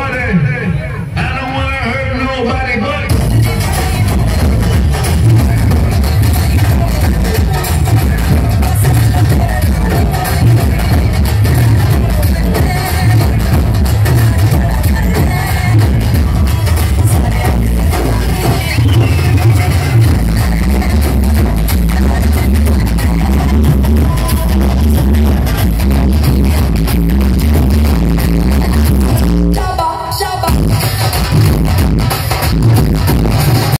party. I don't want to hurt nobody but